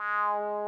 Wow.